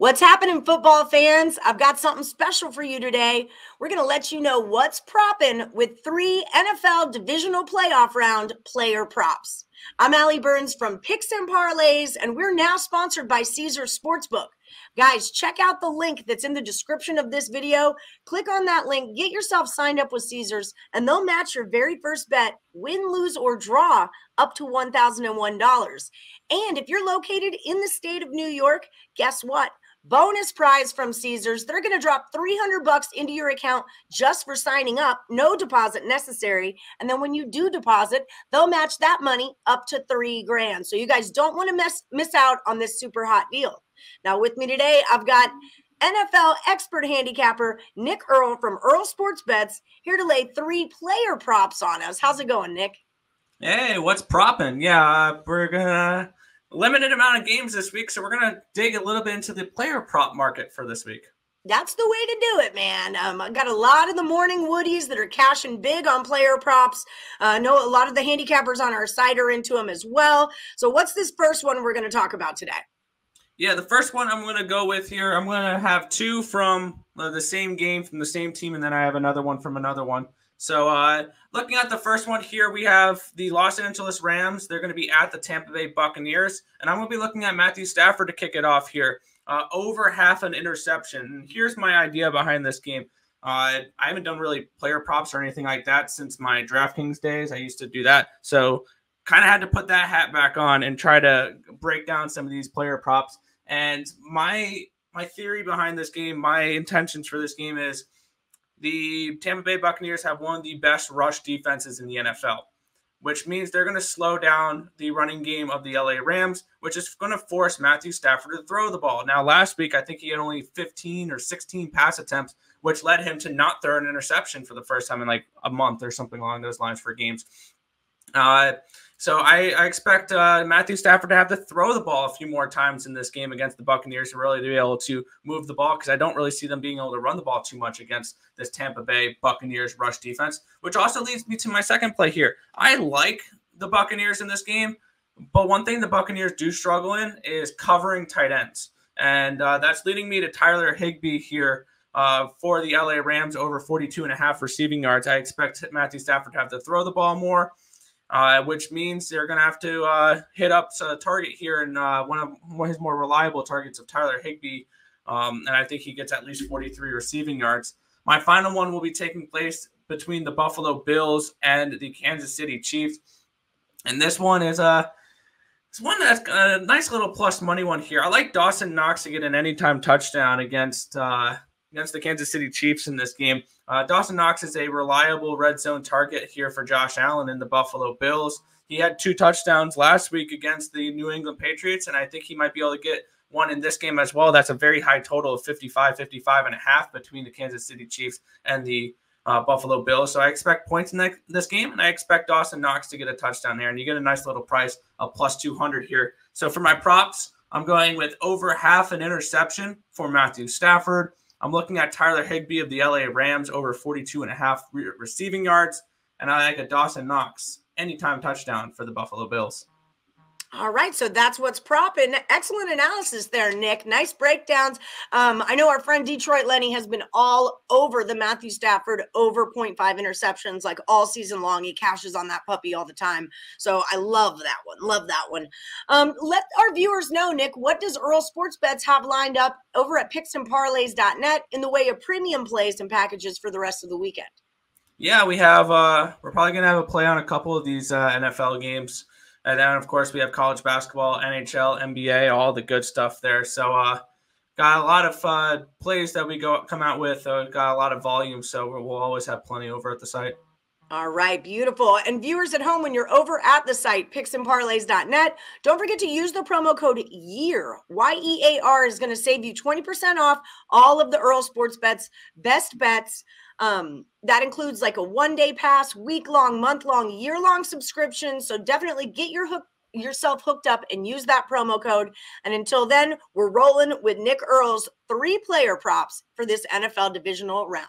What's happening, football fans? I've got something special for you today. We're going to let you know what's propping with three NFL divisional playoff round player props. I'm Ali Burns from Picks and Parlays, and we're now sponsored by Caesar Sportsbook. Guys, check out the link that's in the description of this video. Click on that link, get yourself signed up with Caesars, and they'll match your very first bet, win, lose, or draw, up to $1,001. And if you're located in the state of New York, guess what? Bonus prize from Caesars. They're going to drop 300 bucks into your account just for signing up, no deposit necessary. And then when you do deposit, they'll match that money up to 3 grand. So you guys don't want to miss miss out on this super hot deal. Now with me today, I've got NFL expert handicapper Nick Earle from Earle Sports Bets here to lay three player props on us. How's it going, Nick? Hey, what's propping? Yeah, we're gonna limited amount of games this week, so we're gonna dig a little bit into the player prop market for this week. That's the way to do it, man. Um, I got a lot of the morning woodies that are cashing big on player props. Uh, I know a lot of the handicappers on our site are into them as well. So, what's this first one we're going to talk about today? Yeah, the first one I'm going to go with here. I'm going to have two from uh, the same game from the same team, and then I have another one from another one. So, uh, looking at the first one here, we have the Los Angeles Rams. They're going to be at the Tampa Bay Buccaneers. And I'm going to be looking at Matthew Stafford to kick it off here. Uh, over half an interception. And here's my idea behind this game. Uh, I haven't done really player props or anything like that since my DraftKings days. I used to do that. So, kind of had to put that hat back on and try to break down some of these player props. And my my theory behind this game, my intentions for this game is – the Tampa Bay Buccaneers have one of the best rush defenses in the NFL, which means they're going to slow down the running game of the LA Rams, which is going to force Matthew Stafford to throw the ball. Now, last week, I think he had only 15 or 16 pass attempts, which led him to not throw an interception for the first time in like a month or something along those lines for games. Uh, so I, I expect uh, Matthew Stafford to have to throw the ball a few more times in this game against the Buccaneers and really to be able to move the ball because I don't really see them being able to run the ball too much against this Tampa Bay Buccaneers rush defense, which also leads me to my second play here. I like the Buccaneers in this game, but one thing the Buccaneers do struggle in is covering tight ends. And uh, that's leading me to Tyler Higbee here uh, for the LA Rams over 42 and a half receiving yards. I expect Matthew Stafford to have to throw the ball more uh, which means they're going to have to uh, hit up a target here and uh, one of his more reliable targets of Tyler Higbee. Um, and I think he gets at least 43 receiving yards. My final one will be taking place between the Buffalo Bills and the Kansas City Chiefs. And this one is a it's one that's a nice little plus money one here. I like Dawson Knox to get an anytime touchdown against uh, against the Kansas City Chiefs in this game. Uh, Dawson Knox is a reliable red zone target here for Josh Allen and the Buffalo Bills. He had two touchdowns last week against the New England Patriots, and I think he might be able to get one in this game as well. That's a very high total of 55, 55 and a half between the Kansas City Chiefs and the uh, Buffalo Bills. So I expect points in that, this game, and I expect Dawson Knox to get a touchdown there. And you get a nice little price of plus 200 here. So for my props, I'm going with over half an interception for Matthew Stafford. I'm looking at Tyler Higbee of the LA Rams over 42 and a half re- receiving yards. And I like a Dawson Knox anytime touchdown for the Buffalo Bills. All right, so that's what's propping. Excellent analysis there, Nick. Nice breakdowns. Um, I know our friend Detroit Lenny has been all over the Matthew Stafford over 0.5 interceptions like all season long. He cashes on that puppy all the time. So I love that one. Love that one. Um, let our viewers know, Nick, what does Earle Sports Bets have lined up over at picksandparlays.net in the way of premium plays and packages for the rest of the weekend? Yeah, we have. Uh, we're probably gonna have a play on a couple of these uh, NFL games. And then, of course, we have college basketball, NHL, NBA, all the good stuff there. So, uh, got a lot of uh, plays that we go come out with. Uh, got a lot of volume, so we'll always have plenty over at the site. All right, beautiful. And viewers at home, when you're over at the site, picksandparlays.net, don't forget to use the promo code YEAR. Y E A R is going to save you 20% off all of the Earle Sports Bets best bets. Um, that includes like a one day pass, week long, month long, year long subscription. So definitely get your hook yourself hooked up and use that promo code. And until then, we're rolling with Nick Earle's three player props for this NFL divisional round.